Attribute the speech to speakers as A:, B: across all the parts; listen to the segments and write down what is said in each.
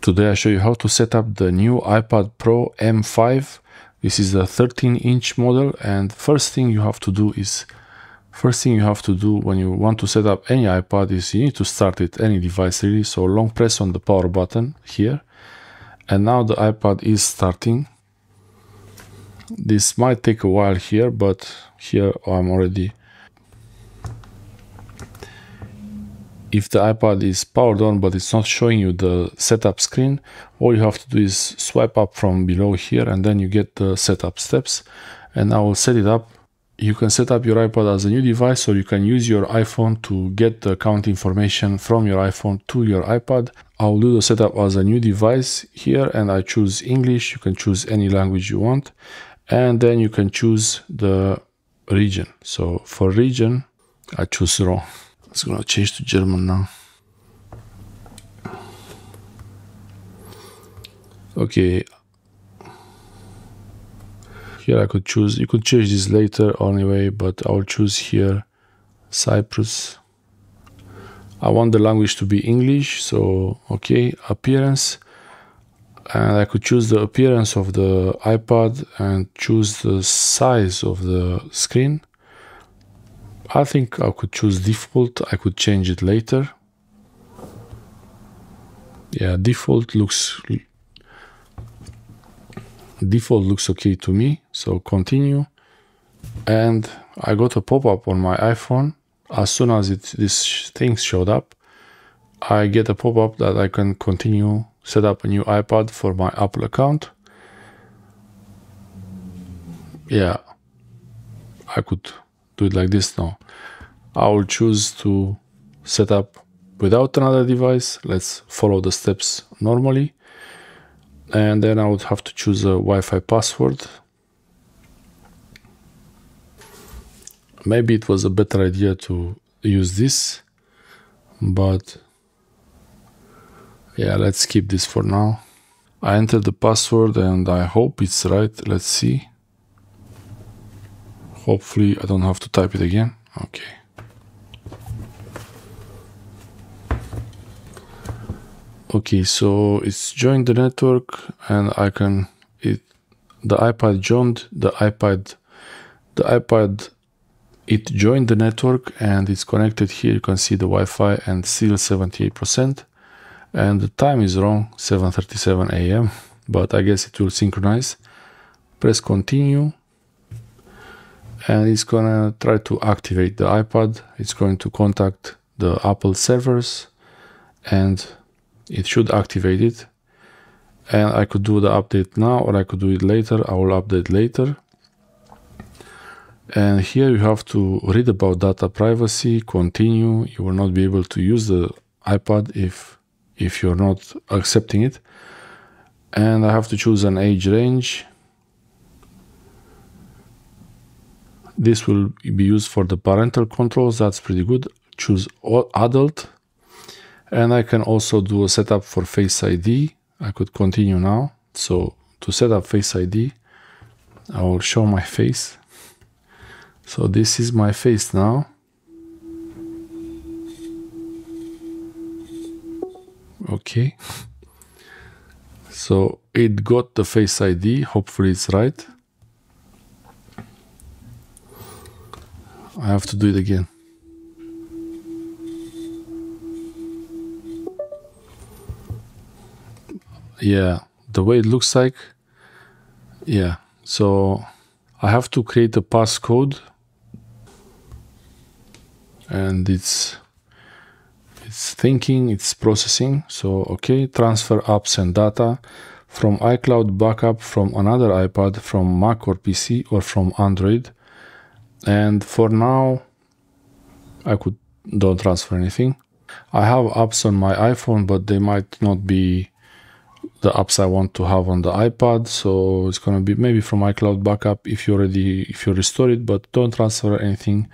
A: Today I show you how to set up the new iPad Pro M5. This is the 13 inch model and first thing you have to do is first thing you have to do when you want to set up any iPad is you need to start it any device really. So long press on the power button here. And now the iPad is starting. This might take a while here but here I'm already if the iPad is powered on but it's not showing you the setup screen, all you have to do is swipe up from below here and then you get the setup steps and I will set it up. You can set up your iPad as a new device or you can use your iPhone to get the account information from your iPhone to your iPad. I'll do the setup as a new device here and I choose English. You can choose any language you want and then you can choose the region. So for region, I choose RAW. It's gonna change to German now. Okay. Here I could choose, you could change this later anyway, but I'll choose here Cyprus. I want the language to be English, so okay, appearance. And I could choose the appearance of the iPad and choose the size of the screen. I think I could choose default. I could change it later. Yeah, default looks default looks okay to me. So continue. And I got a pop-up on my iPhone. As soon as it this thing showed up, I get a pop-up that I can continue set up a new iPad for my Apple account. Yeah, I could do it like this now. I will choose to set up without another device. Let's follow the steps normally. And then I would have to choose a Wi-Fi password. Maybe it was a better idea to use this, but yeah, let's keep this for now. I entered the password and I hope it's right. Let's see. Hopefully I don't have to type it again. Okay. Okay, so it's joined the network and I can it the iPad joined the iPad the iPad it joined the network and it's connected here you can see the Wi-Fi and still 78% and the time is wrong 7:37 a.m. but I guess it will synchronize press continue and it's gonna try to activate the iPad. It's going to contact the Apple servers and it should activate it. And I could do the update now or I could do it later. I will update later. And here you have to read about data privacy, continue. You will not be able to use the iPad if if you're not accepting it. And I have to choose an age range This will be used for the parental controls. That's pretty good. Choose adult. And I can also do a setup for Face ID. I could continue now. So to set up Face ID, I will show my face. So this is my face now. Okay. So it got the Face ID. Hopefully it's right. I have to do it again. Yeah, the way it looks like. Yeah, so I have to create a passcode and it's it's thinking, it's processing. So, okay, transfer apps and data from iCloud backup from another iPad, from Mac or PC or from Android and for now I could don't transfer anything. I have apps on my iPhone, but they might not be the apps I want to have on the iPad. So it's gonna be maybe from iCloud backup if you already if you restore it, but don't transfer anything.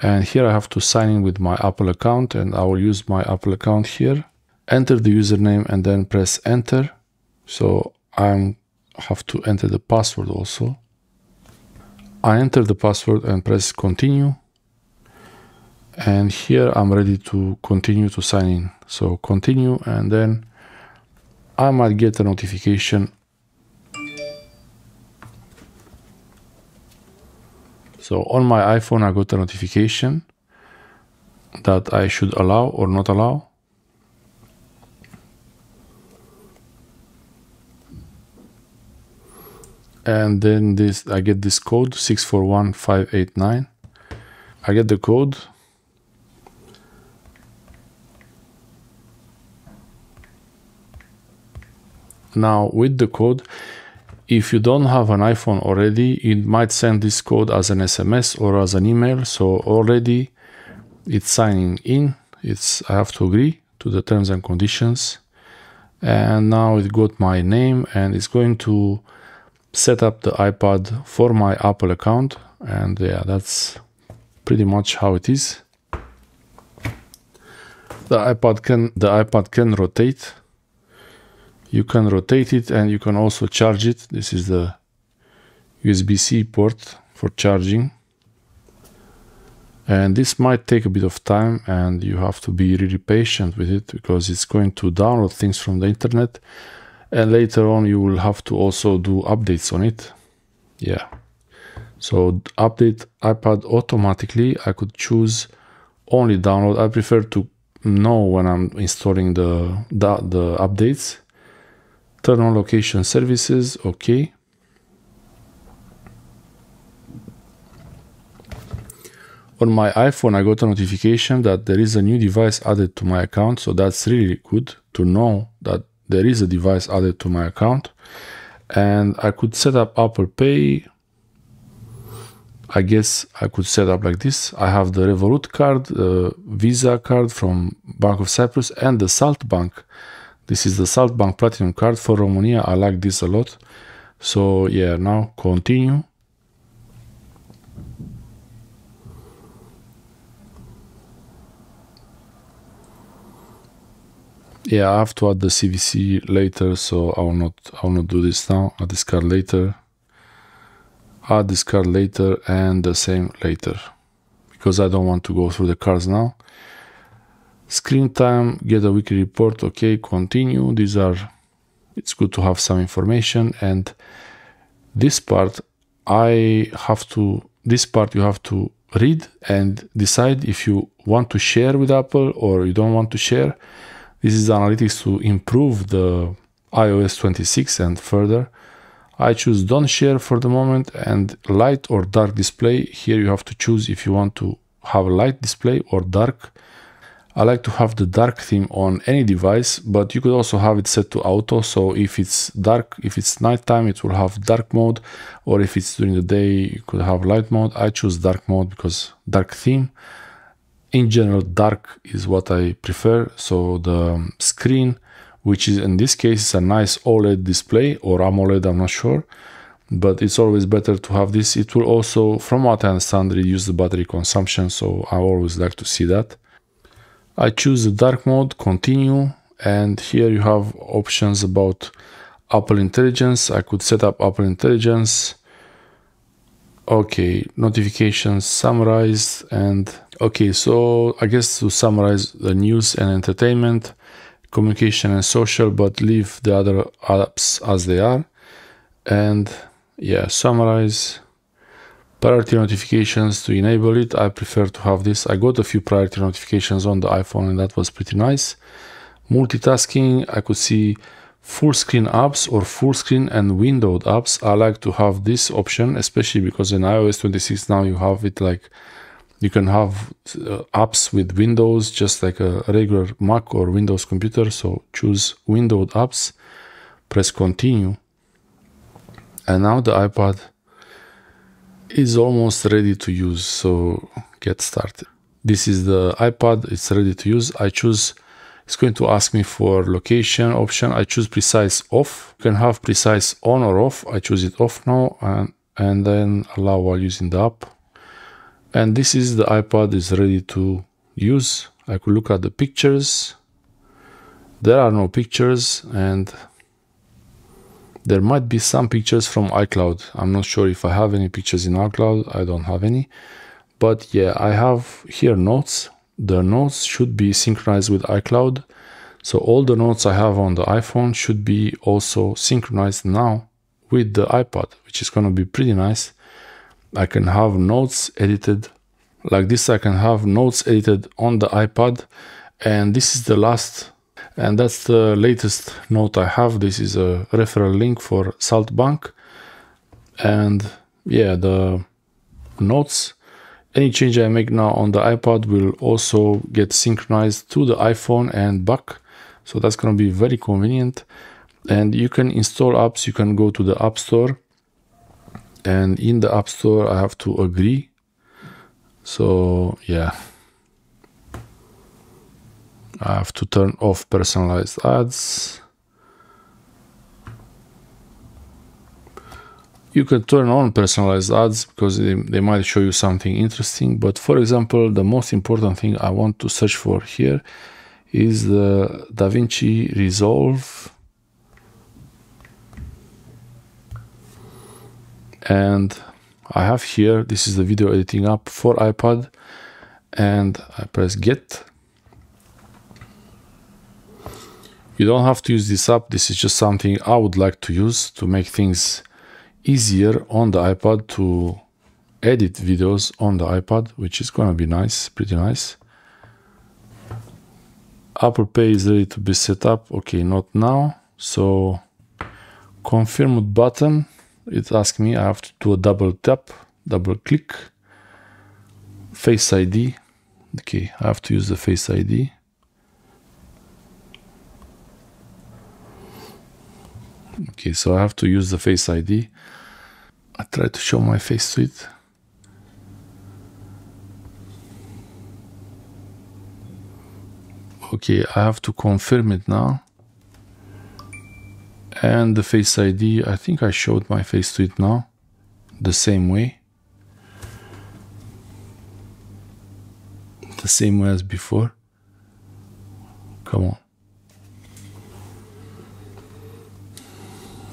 A: And here I have to sign in with my Apple account and I will use my Apple account here. Enter the username and then press enter. So I have to enter the password also. I enter the password and press continue. And here I'm ready to continue to sign in. So continue and then I might get a notification. So on my iPhone, I got a notification that I should allow or not allow. And then this, I get this code 641589. I get the code Now with the code, if you don't have an iPhone already, it might send this code as an SMS or as an email. So already it's signing in. It's I have to agree to the terms and conditions. And now it got my name and it's going to set up the iPad for my Apple account. And yeah, that's pretty much how it is. The iPad can the iPad can rotate you can rotate it and you can also charge it this is the USB-C port for charging and this might take a bit of time and you have to be really patient with it because it's going to download things from the internet and later on you will have to also do updates on it. Yeah. So update ipad automatically. I could choose only download. I prefer to know when i'm installing the the, the updates. Turn on location services. Okay. On my iphone i got a notification that there is a new device added to my account. So that's really good to know that there is a device added to my account and i could set up apple pay I guess I could set up like this. I have the Revolut card, uh, Visa card from Bank of Cyprus, and the Salt Bank this is the Salt Bank Platinum card for Romania. I like this a lot. So yeah, now continue. Yeah, I have to add the CVC later, so I will not I will not do this now. Add this card later. Add this card later and the same later. Because I don't want to go through the cards now screen time get a weekly report okay continue these are it's good to have some information and this part i have to this part you have to read and decide if you want to share with apple or you don't want to share this is analytics to improve the ios 26 and further i choose don't share for the moment and light or dark display here you have to choose if you want to have a light display or dark I like to have the dark theme on any device, but you could also have it set to auto. So if it's dark, if it's nighttime, it will have dark mode, or if it's during the day, you could have light mode. I choose dark mode because dark theme. In general, dark is what I prefer. So the screen, which is in this case is a nice OLED display or AMOLED, I'm not sure, but it's always better to have this. It will also, from what I understand, reduce the battery consumption. So I always like to see that. I choose the dark mode, continue, and here you have options about Apple Intelligence. I could set up Apple Intelligence. Okay, notifications summarized and okay, so I guess to summarize the news and entertainment, communication and social, but leave the other apps as they are. And yeah, summarize. Priority notifications to enable it. I prefer to have this. I got a few priority notifications on the iphone and that was pretty nice. Multitasking. I could see full screen apps or full screen and windowed apps. I like to have this option especially because in ios 26 now you have it like you can have uh, apps with windows just like a regular mac or windows computer. So choose windowed apps press continue. And now the ipad is almost ready to use. So get started. This is the ipad. It's ready to use. I choose it's going to ask me for location option. I choose precise off. You can have precise on or off. I choose it off now. And and then allow while using the app and this is the ipad is ready to use i could look at the pictures there are no pictures and there might be some pictures from iCloud. I'm not sure if I have any pictures in iCloud. I don't have any. But yeah, I have here notes. The notes should be synchronized with iCloud. So all the notes I have on the iPhone should be also synchronized now with the iPad, which is going to be pretty nice. I can have notes edited like this. I can have notes edited on the iPad. And this is the last, and that's the latest note I have. This is a referral link for Salt Bank And yeah, the notes any change I make now on the iPad will also get synchronized to the iPhone and back. So that's going to be very convenient. And you can install apps. You can go to the App Store. And in the App Store, I have to agree. So yeah. I have to turn off personalized ads. you can turn on personalized ads because they, they might show you something interesting. But for example, the most important thing I want to search for here is the DaVinci Resolve. And I have here, this is the video editing app for iPad. And I press get. You don't have to use this app. This is just something I would like to use to make things easier on the iPad to edit videos on the iPad, which is gonna be nice, pretty nice. Apple Pay is ready to be set up. Okay, not now. So confirm button. It asks me I have to do a double tap, double click. Face ID. Okay, I have to use the Face ID. Okay, so I have to use the Face ID. I try to show my face to it. Okay, I have to confirm it now. And the Face ID, I think I showed my face to it now. The same way. The same way as before. Come on.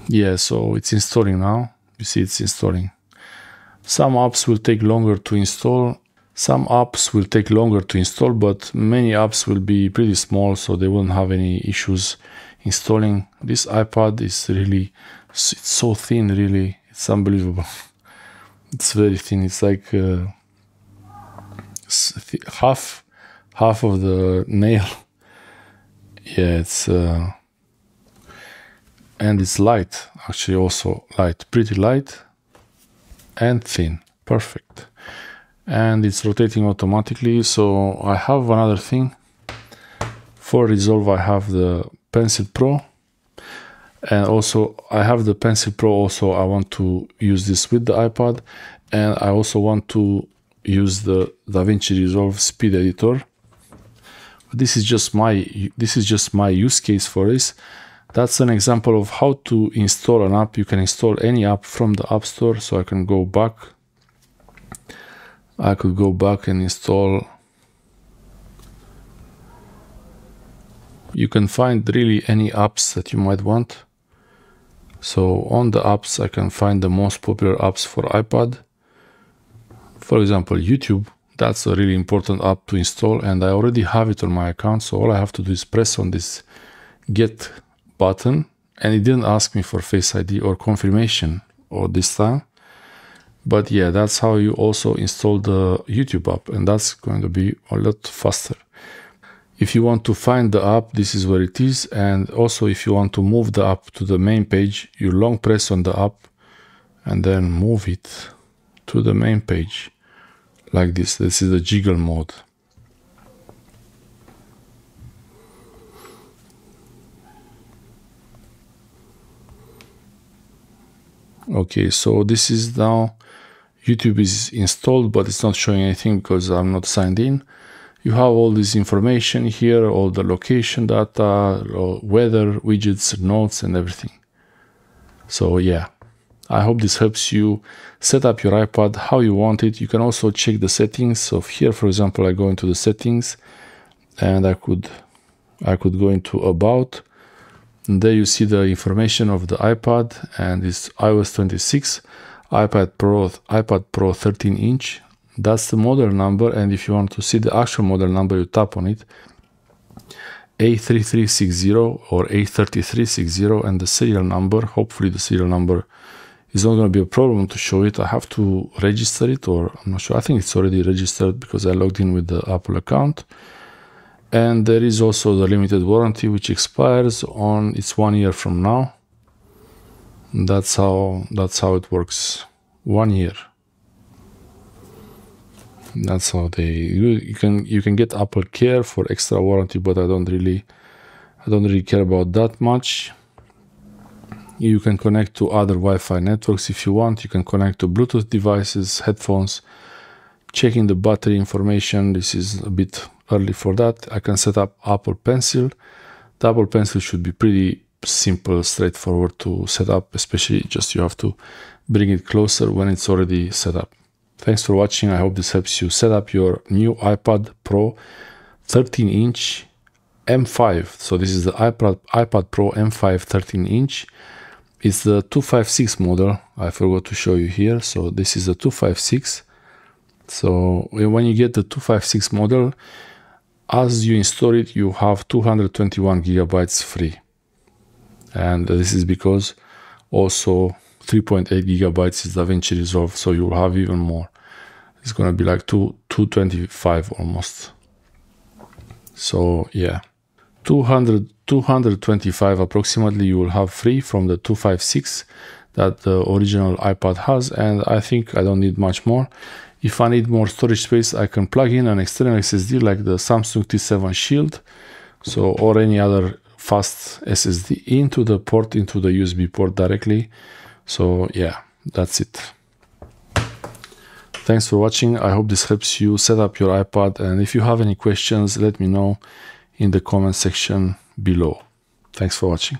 A: Yeah, so it's installing now you see it's installing. Some apps will take longer to install. Some apps will take longer to install, but many apps will be pretty small, so they won't have any issues installing. This iPad is really, it's so thin, really. It's unbelievable. It's very thin. It's like uh, half, half of the nail. Yeah, it's, uh, and it's light actually also light pretty light and thin perfect and it's rotating automatically so I have another thing for Resolve I have the Pencil Pro and also I have the Pencil Pro also I want to use this with the iPad and I also want to use the DaVinci Resolve Speed Editor this is just my this is just my use case for this that's an example of how to install an app. You can install any app from the App Store. So I can go back. I could go back and install. You can find really any apps that you might want. So on the apps, I can find the most popular apps for iPad. For example, YouTube. That's a really important app to install and I already have it on my account. So all I have to do is press on this get button and it didn't ask me for Face ID or confirmation or this time. But yeah, that's how you also install the YouTube app and that's going to be a lot faster. If you want to find the app, this is where it is. And also if you want to move the app to the main page, you long press on the app and then move it to the main page like this. This is the jiggle mode. okay so this is now YouTube is installed but it's not showing anything because I'm not signed in you have all this information here all the location data weather widgets notes and everything. So yeah. I hope this helps you set up your iPad how you want it. You can also check the settings. So here for example I go into the settings and I could I could go into about and there you see the information of the iPad and it's iOS 26, iPad Pro, iPad Pro 13 inch. That's the model number and if you want to see the actual model number you tap on it. A3360 or A3360 and the serial number. Hopefully the serial number is not going to be a problem to show it. I have to register it or I'm not sure. I think it's already registered because I logged in with the Apple account. And there is also the limited warranty which expires on it's one year from now. That's how that's how it works. One year. That's how they you, you can you can get Apple Care for extra warranty, but I don't really I don't really care about that much. You can connect to other Wi-Fi networks if you want. You can connect to Bluetooth devices, headphones. Checking the battery information. This is a bit early for that. I can set up Apple Pencil. The Apple Pencil should be pretty simple, straightforward to set up, especially just you have to bring it closer when it's already set up. Thanks for watching. I hope this helps you set up your new iPad Pro 13 inch M5. So this is the iPad, iPad Pro M5 13 inch. It's the 256 model. I forgot to show you here. So this is the 256. So when you get the 256 model, as you install it, you have 221 gigabytes free. And this is because also 3.8 gigabytes is DaVinci Resolve, so you'll have even more. It's gonna be like two 225 almost. So yeah. 200, 225 approximately you will have free from the 256 that the original iPad has and I think I don't need much more. If I need more storage space I can plug in an external SSD like the Samsung T7 Shield so or any other fast SSD into the port into the USB port directly. So yeah, that's it. Thanks for watching. I hope this helps you set up your iPad and if you have any questions let me know in the comment section below. Thanks for watching.